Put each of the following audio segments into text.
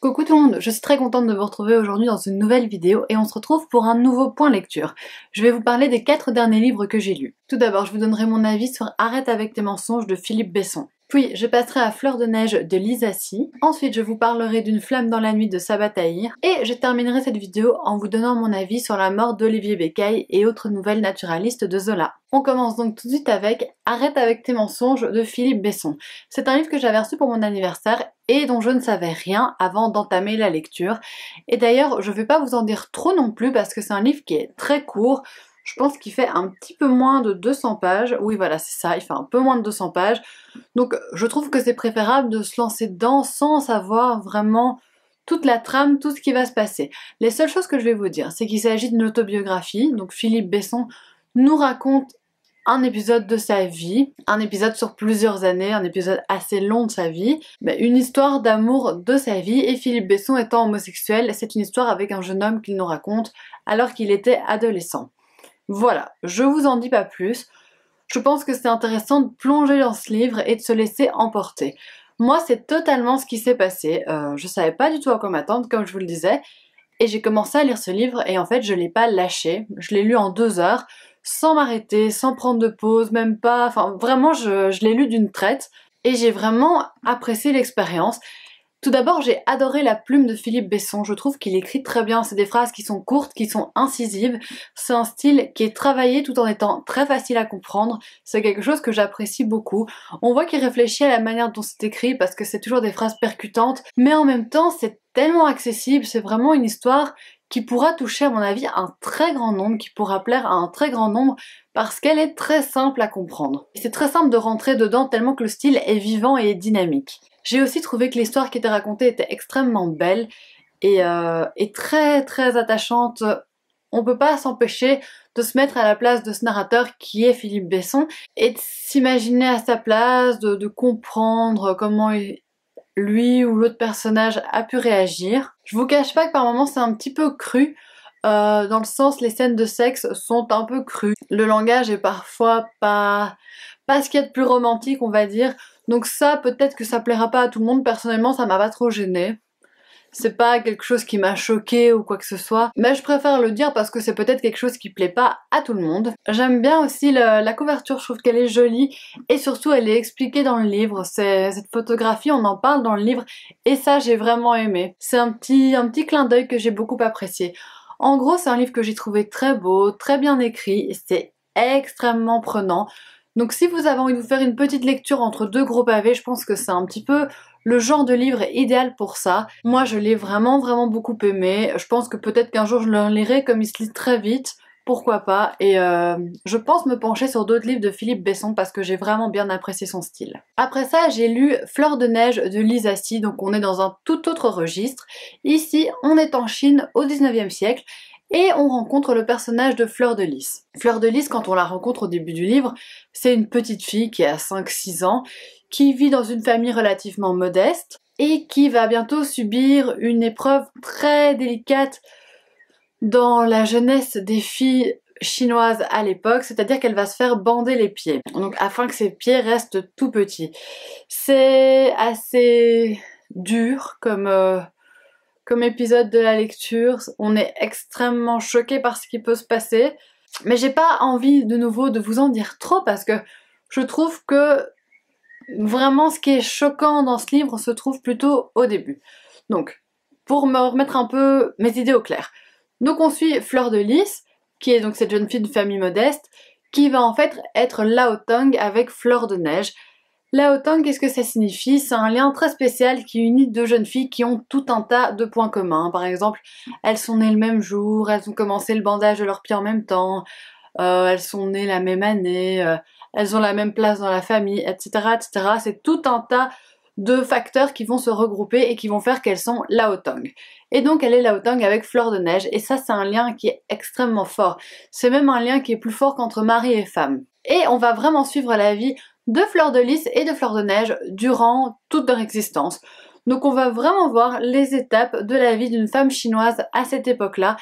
Coucou tout le monde, je suis très contente de vous retrouver aujourd'hui dans une nouvelle vidéo et on se retrouve pour un nouveau point lecture. Je vais vous parler des quatre derniers livres que j'ai lus. Tout d'abord, je vous donnerai mon avis sur Arrête avec tes mensonges de Philippe Besson. Puis, je passerai à Fleur de neige de Lisa Si. Ensuite, je vous parlerai d'une flamme dans la nuit de Sabataïr. Et je terminerai cette vidéo en vous donnant mon avis sur la mort d'Olivier Becaille et autres nouvelles naturalistes de Zola. On commence donc tout de suite avec Arrête avec tes mensonges de Philippe Besson. C'est un livre que j'avais reçu pour mon anniversaire et dont je ne savais rien avant d'entamer la lecture. Et d'ailleurs, je ne vais pas vous en dire trop non plus parce que c'est un livre qui est très court. Je pense qu'il fait un petit peu moins de 200 pages. Oui, voilà, c'est ça, il fait un peu moins de 200 pages. Donc, je trouve que c'est préférable de se lancer dedans sans savoir vraiment toute la trame, tout ce qui va se passer. Les seules choses que je vais vous dire, c'est qu'il s'agit d'une autobiographie. Donc, Philippe Besson nous raconte un épisode de sa vie, un épisode sur plusieurs années, un épisode assez long de sa vie, une histoire d'amour de sa vie et Philippe Besson étant homosexuel, c'est une histoire avec un jeune homme qu'il nous raconte alors qu'il était adolescent. Voilà, je vous en dis pas plus. Je pense que c'est intéressant de plonger dans ce livre et de se laisser emporter. Moi, c'est totalement ce qui s'est passé. Euh, je savais pas du tout à quoi m'attendre, comme je vous le disais. Et j'ai commencé à lire ce livre et en fait, je l'ai pas lâché. Je l'ai lu en deux heures, sans m'arrêter, sans prendre de pause, même pas. Enfin, vraiment, je, je l'ai lu d'une traite. Et j'ai vraiment apprécié l'expérience. Tout d'abord, j'ai adoré la plume de Philippe Besson. Je trouve qu'il écrit très bien. C'est des phrases qui sont courtes, qui sont incisives. C'est un style qui est travaillé tout en étant très facile à comprendre. C'est quelque chose que j'apprécie beaucoup. On voit qu'il réfléchit à la manière dont c'est écrit parce que c'est toujours des phrases percutantes. Mais en même temps, c'est tellement accessible. C'est vraiment une histoire qui pourra toucher à mon avis un très grand nombre, qui pourra plaire à un très grand nombre parce qu'elle est très simple à comprendre. C'est très simple de rentrer dedans tellement que le style est vivant et dynamique. J'ai aussi trouvé que l'histoire qui était racontée était extrêmement belle et, euh, très très attachante. On peut pas s'empêcher de se mettre à la place de ce narrateur qui est Philippe Besson et de s'imaginer à sa place, de, comprendre comment lui ou l'autre personnage a pu réagir. Je vous cache pas que par moments c'est un petit peu cru, euh, dans le sens les scènes de sexe sont un peu crues. Le langage est parfois pas, pas ce qu'il y a de plus romantique on va dire. Donc ça, peut-être que ça plaira pas à tout le monde. Personnellement, ça m'a pas trop gêné. C'est pas quelque chose qui m'a choqué ou quoi que ce soit, mais je préfère le dire parce que c'est peut-être quelque chose qui plaît pas à tout le monde. J'aime bien aussi la couverture, je trouve qu'elle est jolie et surtout elle est expliquée dans le livre. Cette photographie, on en parle dans le livre et ça j'ai vraiment aimé. C'est un petit, un petit clin d'œil que j'ai beaucoup apprécié. En gros, c'est un livre que j'ai trouvé très beau, très bien écrit, c'est extrêmement prenant. Donc si vous avez envie de vous faire une petite lecture entre deux gros pavés, je pense que c'est un petit peu le genre de livre idéal pour ça. Moi je l'ai vraiment vraiment beaucoup aimé. Je pense que peut-être qu'un jour je le lirai comme il se lit très vite. Pourquoi pas? Et euh, je pense me pencher sur d'autres livres de Philippe Besson parce que j'ai vraiment bien apprécié son style. Après ça, j'ai lu Fleur de neige de Lisa donc on est dans un tout autre registre. Ici, on est en Chine au 19e siècle et on rencontre le personnage de Fleur de Lys. Fleur de Lys, quand on la rencontre au début du livre, c'est une petite fille qui a 5-6 ans, qui vit dans une famille relativement modeste et qui va bientôt subir une épreuve très délicate dans la jeunesse des filles chinoises à l'époque, c'est-à-dire qu'elle va se faire bander les pieds, donc afin que ses pieds restent tout petits. C'est assez dur comme euh, comme épisode de la lecture. On est extrêmement choqué par ce qui peut se passer. Mais j'ai pas envie de nouveau de vous en dire trop parce que je trouve que vraiment ce qui est choquant dans ce livre se trouve plutôt au début. Donc, pour me remettre un peu mes idées au clair. Donc on suit Fleur de Lys, qui est donc cette jeune fille de famille modeste, qui va en fait être Lao Tong avec Fleur de Neige, la Otang, qu'est-ce que ça signifie? C'est un lien très spécial qui unit deux jeunes filles qui ont tout un tas de points communs. Par exemple, elles sont nées le même jour, elles ont commencé le bandage de leurs pieds en même temps, euh, elles sont nées la même année, euh, elles ont la même place dans la famille, etc. etc. C'est tout un tas de facteurs qui vont se regrouper et qui vont faire qu'elles sont la Otang. Et donc elle est la Otang avec Fleur de Neige, et ça c'est un lien qui est extrêmement fort. C'est même un lien qui est plus fort qu'entre mari et femme. Et on va vraiment suivre la vie de fleurs de lys et de fleurs de neige durant toute leur existence. Donc on va vraiment voir les étapes de la vie d'une femme chinoise à cette époque-là.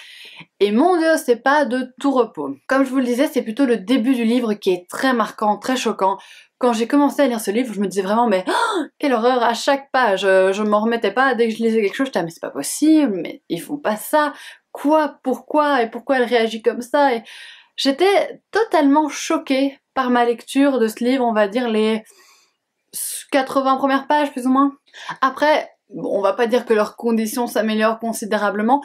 Et mon dieu, c'est pas de tout repos. Comme je vous le disais, c'est plutôt le début du livre qui est très marquant, très choquant. quand j'ai commencé à lire ce livre, je me disais vraiment, mais oh, quelle horreur à chaque page. Je m'en remettais pas dès que je lisais quelque chose. Je disais, mais c'est pas possible, mais ils font pas ça. Quoi Pourquoi Et pourquoi elle réagit comme ça J'étais totalement choquée par ma lecture de ce livre, on va dire les 80 premières pages plus ou moins. Après, on va pas dire que leurs conditions s'améliorent considérablement,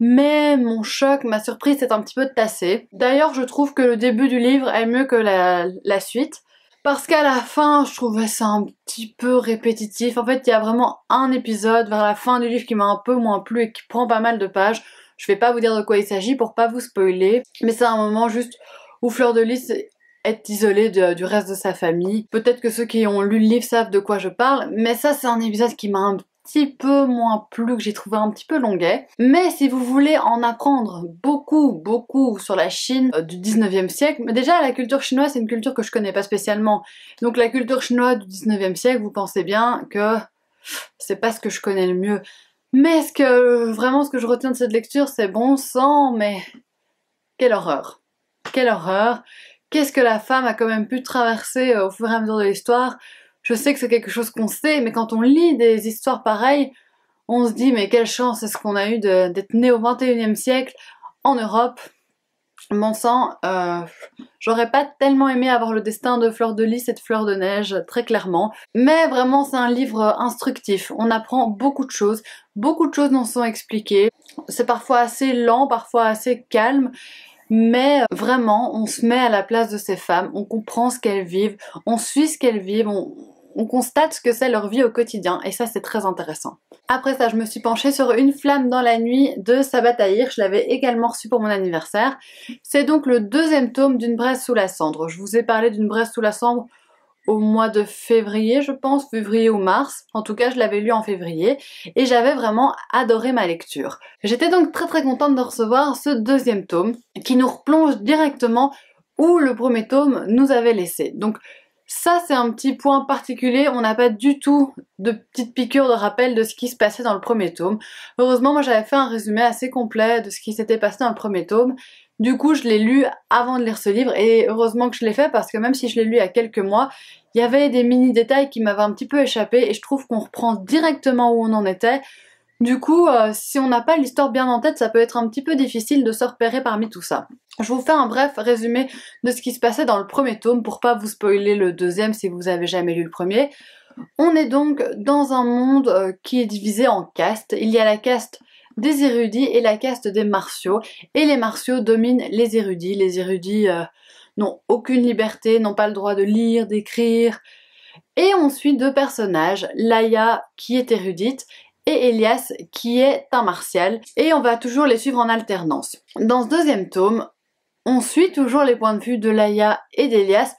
mais mon choc, ma surprise est un petit peu tassée. D'ailleurs, je trouve que le début du livre est mieux que la, la suite. Parce qu'à la fin, je trouvais ça un petit peu répétitif. En fait, il y a vraiment un épisode vers la fin du livre qui m'a un peu moins plu et qui prend pas mal de pages. Je vais pas vous dire de quoi il s'agit pour pas vous spoiler, mais c'est un moment juste où Fleur de Lys est isolée du reste de sa famille. Peut-être que ceux qui ont lu le livre savent de quoi je parle, mais ça c'est un épisode qui m'a un petit peu moins plu, que j'ai trouvé un petit peu longuet. Mais si vous voulez en apprendre beaucoup, beaucoup sur la Chine euh, du 19e siècle, mais déjà la culture chinoise c'est une culture que je connais pas spécialement. Donc la culture chinoise du 19e siècle, vous pensez bien que c'est pas ce que je connais le mieux. Mais ce que vraiment ce que je retiens de cette lecture, c'est bon sang, mais quelle horreur. Quelle horreur. Qu'est-ce que la femme a quand même pu traverser euh, au fur et à mesure de l'histoire? Je sais que c'est quelque chose qu'on sait, mais quand on lit des histoires pareilles, on se dit mais quelle chance est-ce qu'on a eu d'être né au 21e siècle en Europe? Mon sang, euh, j'aurais pas tellement aimé avoir le destin de Fleur de Lys et de Fleur de Neige, très clairement. Mais vraiment, c'est un livre instructif. On apprend beaucoup de choses. Beaucoup de choses nous sont expliquées. C'est parfois assez lent, parfois assez calme. Mais vraiment, on se met à la place de ces femmes, on comprend ce qu'elles vivent, on suit ce qu'elles vivent, on constate ce que c'est leur vie au quotidien et ça c'est très intéressant. Après ça je me suis penchée sur Une flamme dans la nuit de Sabat je l'avais également reçu pour mon anniversaire. C'est donc le deuxième tome d'une braise sous la cendre. Je vous ai parlé d'une braise sous la cendre au mois de février, je pense, février ou mars. En tout cas, je l'avais lu en février et j'avais vraiment adoré ma lecture. J'étais donc très très contente de recevoir ce deuxième tome qui nous replonge directement où le premier tome nous avait laissé. Ça, c'est un petit point particulier. On n'a pas du tout de petites piqûres de rappel de ce qui se passait dans le premier tome. Heureusement, moi, j'avais fait un résumé assez complet de ce qui s'était passé dans le premier tome. Du coup, je l'ai lu avant de lire ce livre et heureusement que je l'ai fait parce que même si je l'ai lu il y a quelques mois, il y avait des mini détails qui m'avaient un petit peu échappé et je trouve qu'on reprend directement où on en était. Du coup, euh, si on n'a pas l'histoire bien en tête, ça peut être un petit peu difficile de se repérer parmi tout ça. Je vous fais un bref résumé de ce qui se passait dans le premier tome pour pas vous spoiler le deuxième si vous avez jamais lu le premier. On est donc dans un monde euh, qui est divisé en castes. Il y a la caste des érudits et la caste des martiaux. Et les martiaux dominent les érudits. Les érudits euh, n'ont aucune liberté, n'ont pas le droit de lire, d'écrire. Et on suit deux personnages, Laïa qui est érudite et Elias qui est un martial et on va toujours les suivre en alternance. Dans ce deuxième tome, on suit toujours les points de vue de Laïa et d'Elias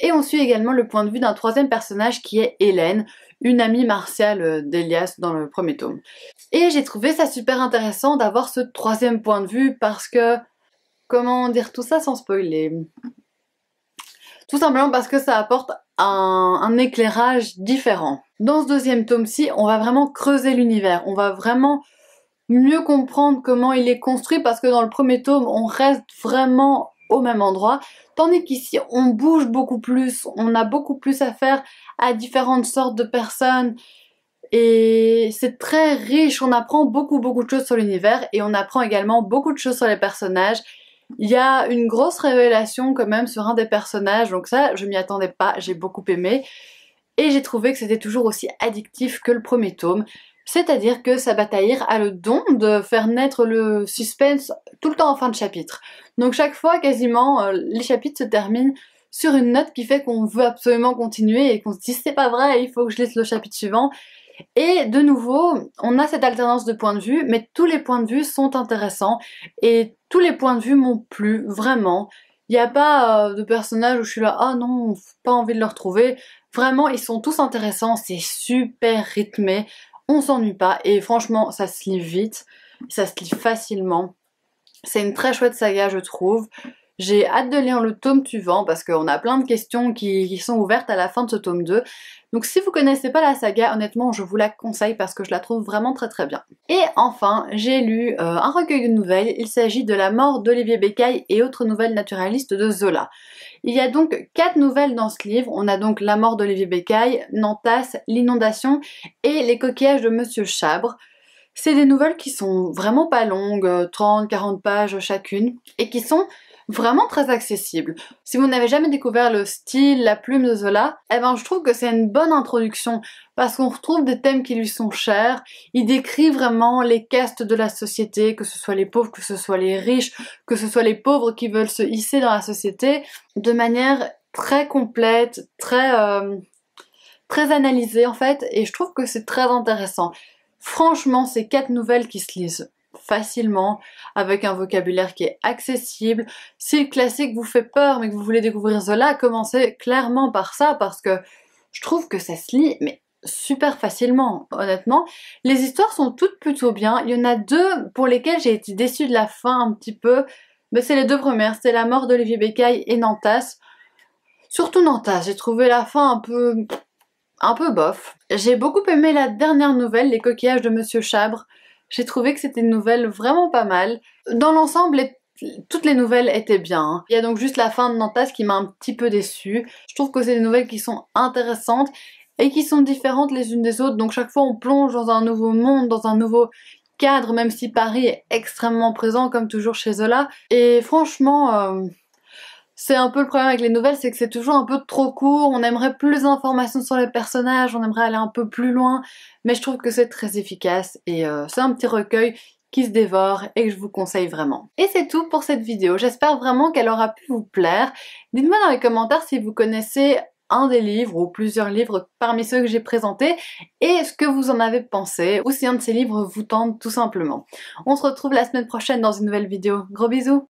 et on suit également le point de vue d'un troisième personnage qui est Hélène, une amie martiale d'Elias dans le premier tome. Et j'ai trouvé ça super intéressant d'avoir ce troisième point de vue parce que, comment dire tout ça sans spoiler? Tout simplement parce que ça apporte un, éclairage différent. Dans ce deuxième tome-ci, on va vraiment creuser l'univers, on va vraiment mieux comprendre comment il est construit parce que dans le premier tome, on reste vraiment au même endroit, tandis qu'ici, on bouge beaucoup plus, on a beaucoup plus à faire à différentes sortes de personnes. Et c'est très riche, on apprend beaucoup beaucoup de choses sur l'univers et on apprend également beaucoup de choses sur les personnages il y a une grosse révélation quand même sur un des personnages, donc ça je m'y attendais pas, j'ai beaucoup aimé. Et j'ai trouvé que c'était toujours aussi addictif que le premier tome. C'est-à-dire que Sabataïr a le don de faire naître le suspense tout le temps en fin de chapitre. Donc chaque fois quasiment euh, les chapitres se terminent sur une note qui fait qu'on veut absolument continuer et qu'on se dit c'est pas vrai, il faut que je lise le chapitre suivant. Et de nouveau, on a cette alternance de points de vue, mais tous les points de vue sont intéressants et tous les points de vue m'ont plu, vraiment. Il n'y a pas euh, de personnage où je suis là, ah non, pas envie de le retrouver. Vraiment, ils sont tous intéressants, c'est super rythmé, on s'ennuie pas et franchement, ça se lit vite, ça se lit facilement. C'est une très chouette saga, je trouve. J'ai hâte de lire le tome suivant parce qu'on a plein de questions qui, sont ouvertes à la fin de ce tome 2. Donc si vous connaissez pas la saga, honnêtement, je vous la conseille parce que je la trouve vraiment très très bien. Et enfin, j'ai lu euh, un recueil de nouvelles. Il s'agit de La mort d'Olivier Bécaille et autres nouvelles naturalistes de Zola. Il y a donc quatre nouvelles dans ce livre. On a donc La mort d'Olivier Bécaille, Nantas, L'inondation et Les coquillages de Monsieur Chabre. C'est des nouvelles qui sont vraiment pas longues, 30-40 pages chacune, et qui sont vraiment très accessible. Si vous n'avez jamais découvert le style, la plume de Zola, eh ben je trouve que c'est une bonne introduction parce qu'on retrouve des thèmes qui lui sont chers. Il décrit vraiment les castes de la société, que ce soit les pauvres, que ce soit les riches, que ce soit les pauvres qui veulent se hisser dans la société, de manière très complète, très euh, très analysée en fait, et je trouve que c'est très intéressant. Franchement, ces quatre nouvelles qui se lisent facilement, avec un vocabulaire qui est accessible. Si le classique vous fait peur mais que vous voulez découvrir Zola, commencez clairement par ça parce que je trouve que ça se lit mais super facilement, honnêtement. Les histoires sont toutes plutôt bien. Il y en a deux pour lesquelles j'ai été déçue de la fin un petit peu. Mais c'est les deux premières, c'est la mort d'Olivier Bécaille et Nantas. Surtout Nantas, j'ai trouvé la fin un peu... un peu bof. J'ai beaucoup aimé la dernière nouvelle, Les coquillages de Monsieur Chabre. J'ai trouvé que c'était une nouvelle vraiment pas mal. Dans l'ensemble, toutes les nouvelles étaient bien. Il y a donc juste la fin de Nantas qui m'a un petit peu déçue. Je trouve que c'est des nouvelles qui sont intéressantes et qui sont différentes les unes des autres. Donc chaque fois on plonge dans un nouveau monde, dans un nouveau cadre, même si Paris est extrêmement présent comme toujours chez Zola. Et franchement... Euh, c'est un peu le problème avec les nouvelles, c'est que c'est toujours un peu trop court, on aimerait plus d'informations sur les personnages, on aimerait aller un peu plus loin, mais je trouve que c'est très efficace et euh, c'est un petit recueil qui se dévore et que je vous conseille vraiment. Et c'est tout pour cette vidéo, j'espère vraiment qu'elle aura pu vous plaire. Dites-moi dans les commentaires si vous connaissez un des livres ou plusieurs livres parmi ceux que j'ai présentés et ce que vous en avez pensé ou si un de ces livres vous tente tout simplement. On se retrouve la semaine prochaine dans une nouvelle vidéo. Gros bisous